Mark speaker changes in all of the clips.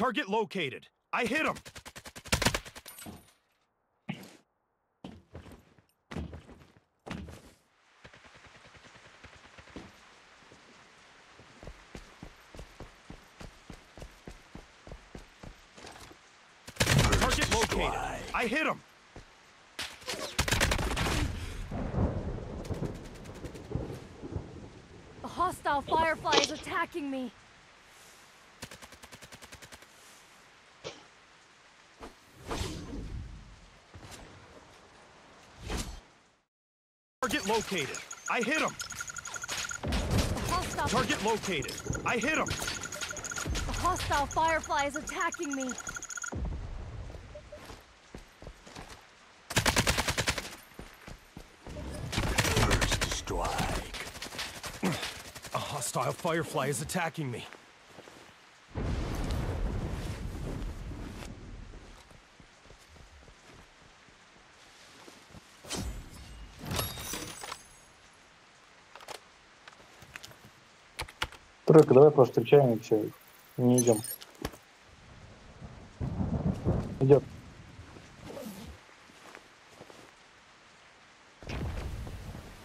Speaker 1: Target located. I hit him. Target located. I hit him.
Speaker 2: A hostile firefly is attacking me.
Speaker 1: Target located. I hit him. Target located. I hit him.
Speaker 2: a hostile firefly is attacking me.
Speaker 3: First strike.
Speaker 1: A hostile firefly is attacking me.
Speaker 4: Тройка, давай просто встречаем и все. Не идем. Идет.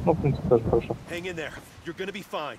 Speaker 4: Ну, в принципе, тоже хорошо.
Speaker 1: Hang in there. You're gonna be fine.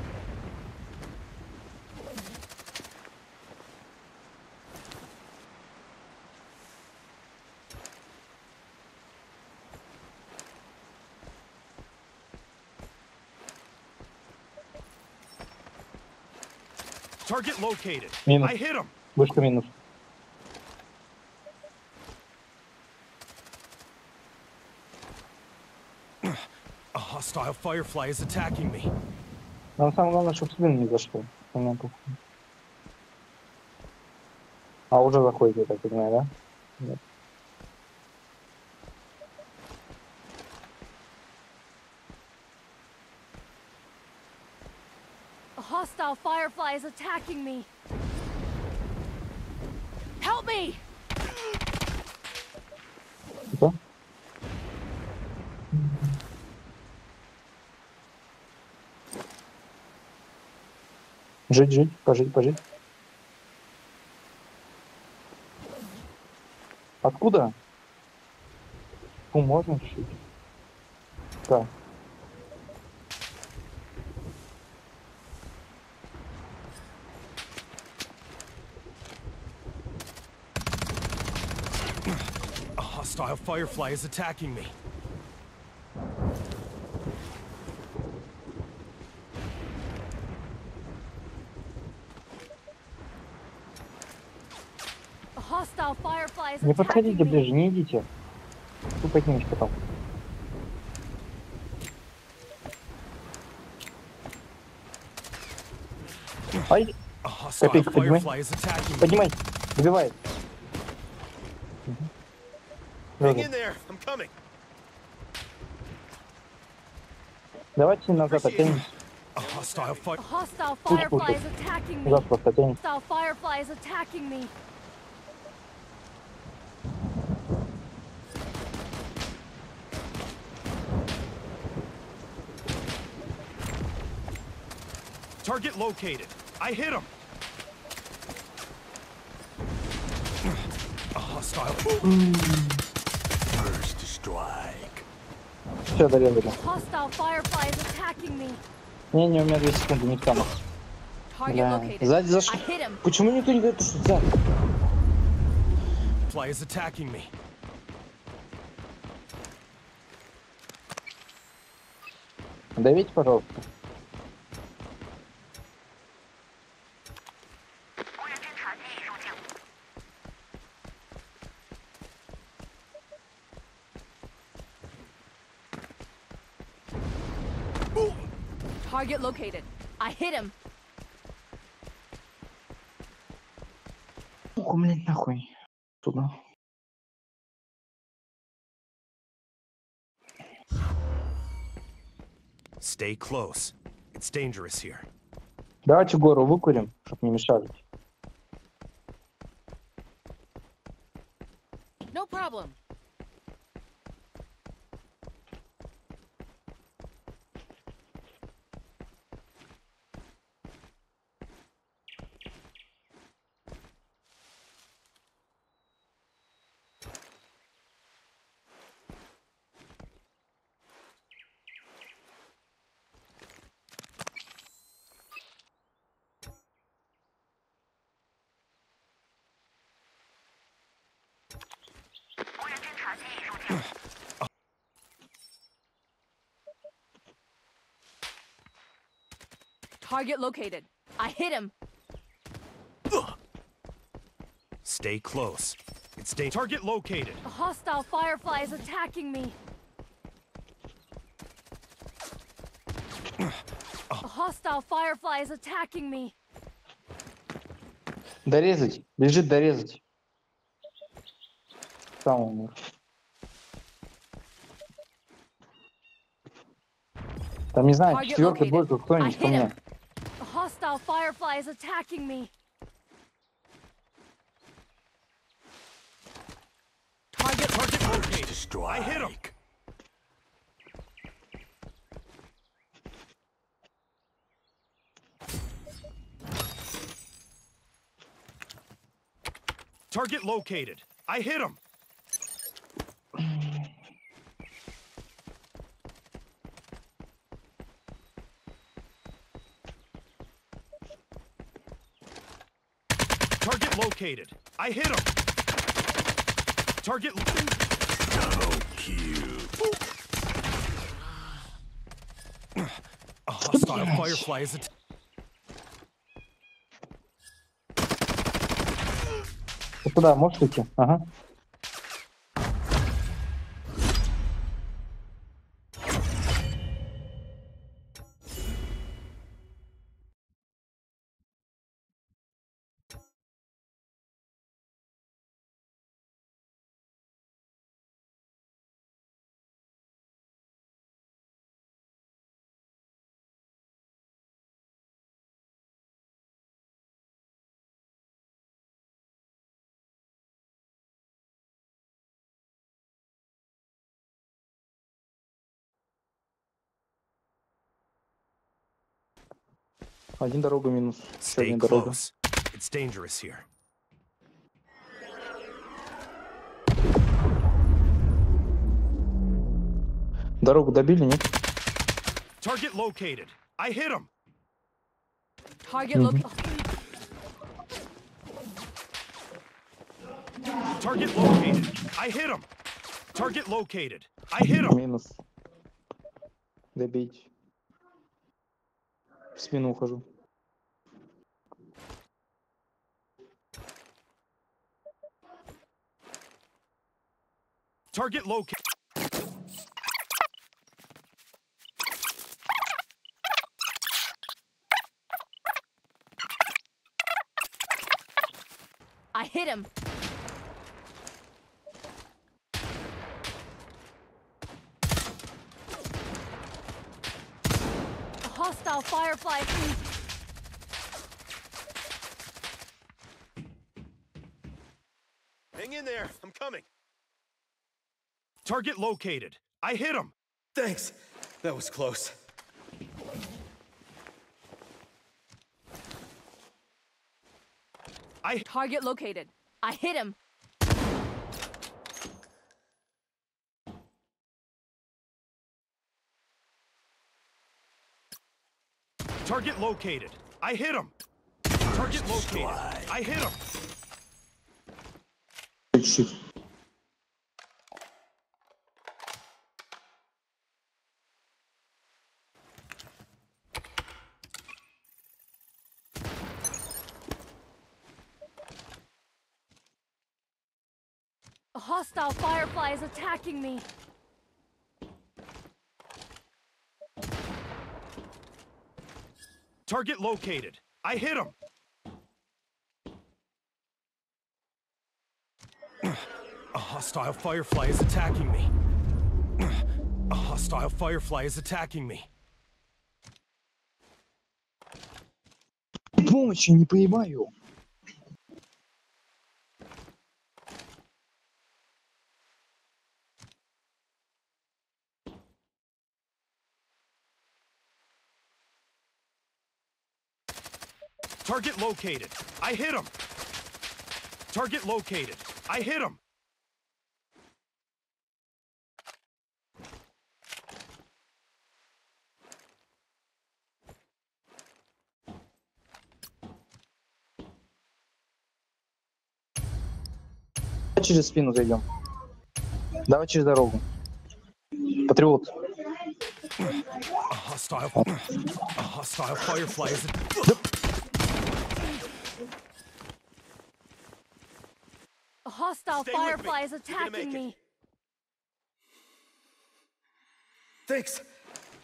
Speaker 1: located.
Speaker 4: Минус.
Speaker 1: I hit him.
Speaker 4: Вышка минус.
Speaker 1: A hostile firefly is attacking me.
Speaker 4: Но самое главное, чтобы в спину не зашло. Понятно. А уже заходит, я так понимаю, да? Нет.
Speaker 2: Attacking me. Help me!
Speaker 4: Жить, жить, пожить, пожить. Откуда? Ну, можно чуть-чуть. Так.
Speaker 1: Now Firefly is attacking me.
Speaker 4: Не подходите ближе, не идите. Ты не потом. Ай! Копейка, поднимай. Поднимай, убивай.
Speaker 1: Hang
Speaker 4: Мгм.
Speaker 1: in there. I'm coming.
Speaker 4: Давайте назад оттянем.
Speaker 1: A hostile fire.
Speaker 2: A hostile
Speaker 4: Push, push,
Speaker 2: firefly
Speaker 4: push.
Speaker 2: is attacking me.
Speaker 4: Назад просто оттянем.
Speaker 2: Hostile firefly is attacking me.
Speaker 1: Target located. I hit him. A hostile.
Speaker 4: Все,
Speaker 2: attacking me.
Speaker 4: Не, не, у меня 2 секунды, не в камах. Бля, сзади зашел. Почему никто не говорит, что сзади?
Speaker 1: Fly is attacking me.
Speaker 4: Давите, пожалуйста.
Speaker 2: Target located. I hit him.
Speaker 4: Ух, блядь, нахуй. Туда.
Speaker 1: Stay close. It's dangerous here.
Speaker 4: Давайте гору выкурим, чтоб не мешали.
Speaker 2: Target located. I hit him.
Speaker 1: Stay close. It's da- Target located.
Speaker 2: A hostile firefly is attacking me. A hostile firefly is attacking me.
Speaker 4: Дорезать. Бежит дорезать. Там он. Там не знаю,
Speaker 2: Target
Speaker 4: четвертый
Speaker 2: located.
Speaker 4: двойка, кто-нибудь
Speaker 2: I
Speaker 4: ко
Speaker 2: hit
Speaker 4: мне.
Speaker 2: him. A hostile firefly is attacking me.
Speaker 1: Target target
Speaker 3: First
Speaker 1: located.
Speaker 3: to strike.
Speaker 1: I hit him. Target located. I hit him. located. I hit him. Target. A hostile firefly is at-
Speaker 4: Ты куда, можешь идти? Ага. Один дорога минус. Еще одна дорога.
Speaker 1: It's dangerous here.
Speaker 4: Дорогу добили, нет?
Speaker 1: Target located. I hit him.
Speaker 2: Target located.
Speaker 1: Target located. I hit him. Target located. I hit him.
Speaker 4: Минус. Добить. В спину ухожу.
Speaker 1: Target located.
Speaker 2: I hit him. A hostile firefly.
Speaker 1: Hang in there. I'm coming. Target located. I hit him.
Speaker 5: Thanks. That was close.
Speaker 1: I
Speaker 2: Target located. I hit him.
Speaker 1: target located. I hit him. Target located. I hit him.
Speaker 2: hostile firefly is attacking me.
Speaker 1: Target located. I hit him. A hostile firefly is attacking me. A hostile firefly is attacking me.
Speaker 4: Помощи не понимаю.
Speaker 1: Target located. I hit him. Target located. I hit him.
Speaker 4: Давай через спину зайдем. Давай через дорогу. Патриот.
Speaker 1: A hostile. A hostile firefly is.
Speaker 5: Stay
Speaker 2: firefly is attacking me.
Speaker 5: Thanks.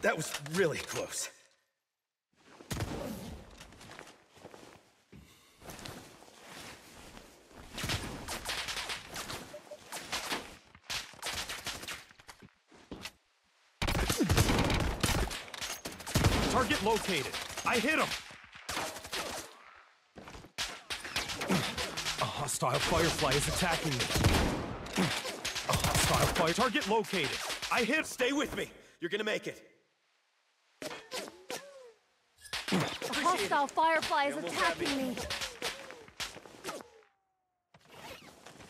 Speaker 5: That was really close.
Speaker 1: Target located. I hit him. A hostile firefly is attacking me. A hostile fire. Target located. I hit.
Speaker 5: Stay with me. You're gonna make it.
Speaker 2: A hostile firefly is
Speaker 5: almost had me.
Speaker 2: attacking me.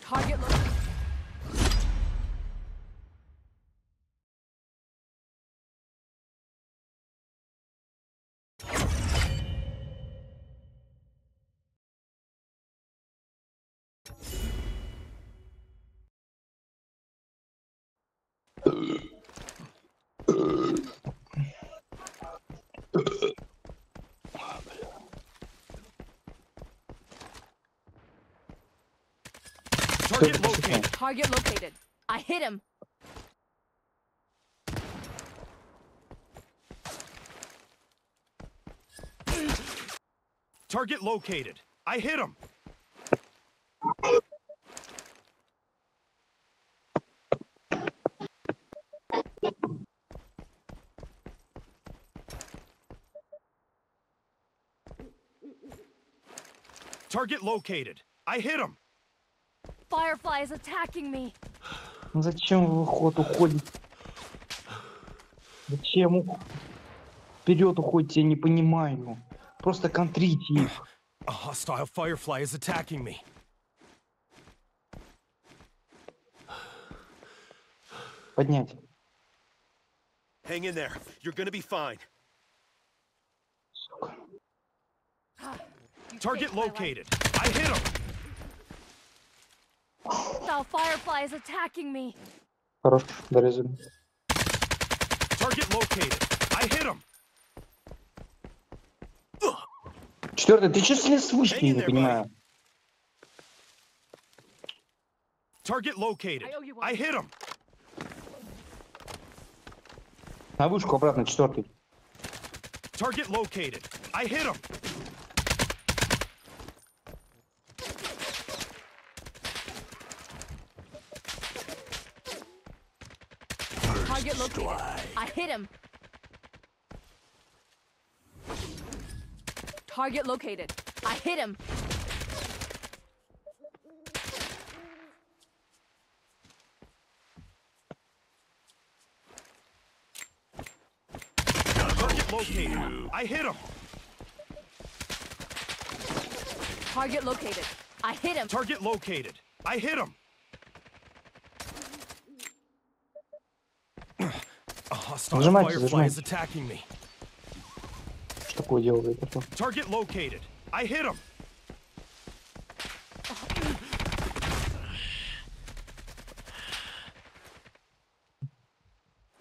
Speaker 2: Target located.
Speaker 1: Target located.
Speaker 2: Target located. I hit him.
Speaker 1: Target located. I hit him. Target located. I hit him.
Speaker 2: Firefly is attacking me.
Speaker 4: Ну Зачем вы ход уходите? Зачем вперед уходите, я не понимаю. Просто контрите их.
Speaker 1: A hostile firefly is attacking me.
Speaker 4: Поднять.
Speaker 5: Hang in there. You're gonna be fine.
Speaker 1: Target located. I hit him.
Speaker 2: Hostile firefly is attacking me.
Speaker 4: Хорош, дорезали.
Speaker 1: Target located. I hit him.
Speaker 4: Четвертый, ты что слез с вышки, я
Speaker 5: Hang in
Speaker 4: не
Speaker 5: there,
Speaker 4: понимаю.
Speaker 1: Target located.
Speaker 2: I owe you one.
Speaker 1: I hit him.
Speaker 4: На вышку обратно, четвертый.
Speaker 1: Target located. I hit him.
Speaker 2: Target located. I hit him. Target located. I hit him.
Speaker 1: Target located. I hit him.
Speaker 2: Target located. I hit him.
Speaker 1: Target located. I hit him. A hostile
Speaker 4: Нажимайте,
Speaker 1: firefly is
Speaker 4: зажимайте.
Speaker 1: attacking me.
Speaker 4: Что такое делает? Это?
Speaker 1: Target located. I hit him.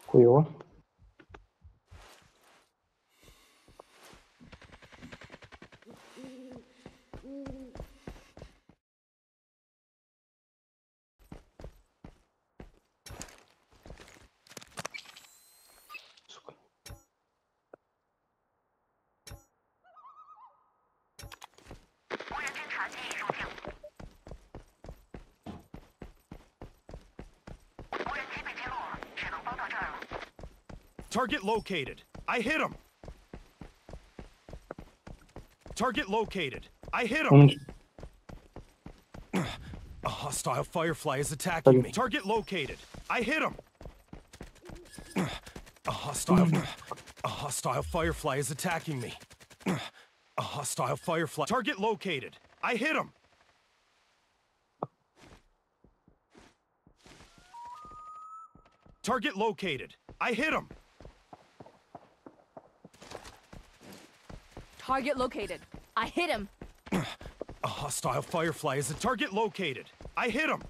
Speaker 4: Хуево.
Speaker 1: Target located. I hit him. Target located. I hit him. A hostile firefly is attacking me.
Speaker 4: Target.
Speaker 1: Located. I hit him. A hostile A hostile firefly is attacking me. A hostile firefly. Target located. I hit him. Target located. I hit him.
Speaker 2: Target located. I hit him.
Speaker 1: A hostile firefly is a target located. I hit him.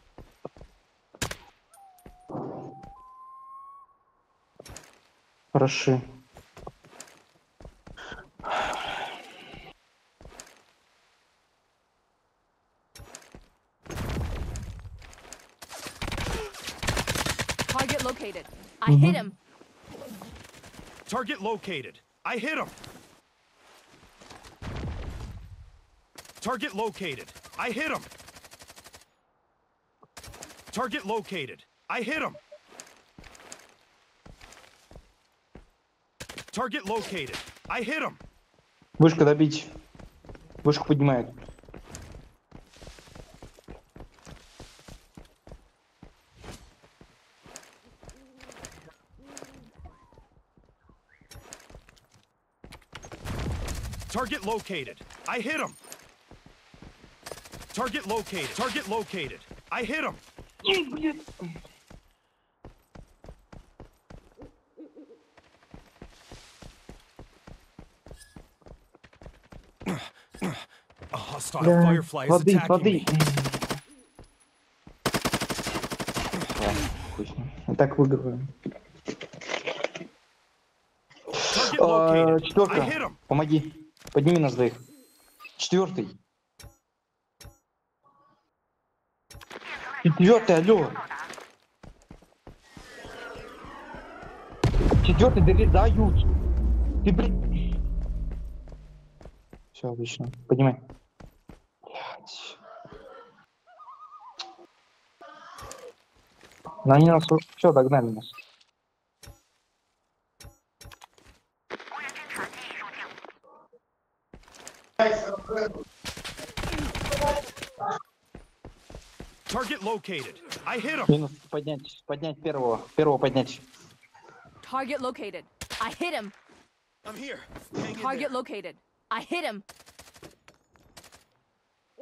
Speaker 4: Хороши.
Speaker 2: Target located. I hit him.
Speaker 1: Target located. I hit him. Target located. I hit him. Target located. I hit him. Target located. I hit him.
Speaker 4: Вышка добить. Вышку поднимает.
Speaker 1: Target located. I hit him. Target located. Target located. I hit him.
Speaker 4: Ой,
Speaker 1: блядь. Да,
Speaker 4: воды, воды. А так выигрываем. А, Четверка, помоги. Подними нас до их. Четвертый. Четвертый, алло. Четвертый дорезают. Ты, блин. Все, отлично. Поднимай. Блядь. Ну, Они нас все догнали нас.
Speaker 1: Target located. I hit him.
Speaker 4: Минус поднять, поднять первого. Первого поднять.
Speaker 2: Target located. I hit him.
Speaker 5: I'm here. Hang
Speaker 2: Target located. I hit him.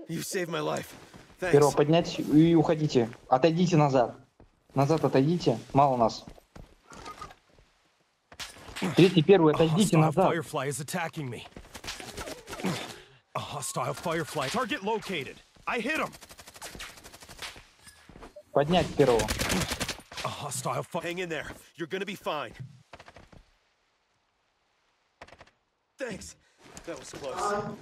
Speaker 5: You saved my life. Thanks.
Speaker 4: Первого поднять и уходите. Отойдите назад. Назад отойдите. Мало нас. Третий, первый,
Speaker 1: A
Speaker 4: отойдите
Speaker 1: hostile
Speaker 4: назад.
Speaker 1: firefly is attacking me. A hostile firefly. Target located. I hit him.
Speaker 4: Поднять первого.
Speaker 1: A hostile fi-
Speaker 5: Hang in there. You're gonna be fine. Thanks. That was close.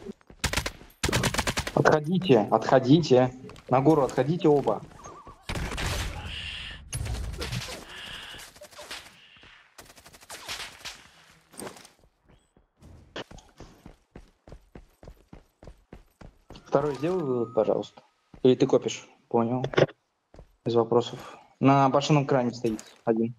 Speaker 4: Отходите, отходите. На гору отходите оба. Второй сделай вывод, пожалуйста. Или ты копишь? Понял. Без вопросов. На башенном кране стоит один.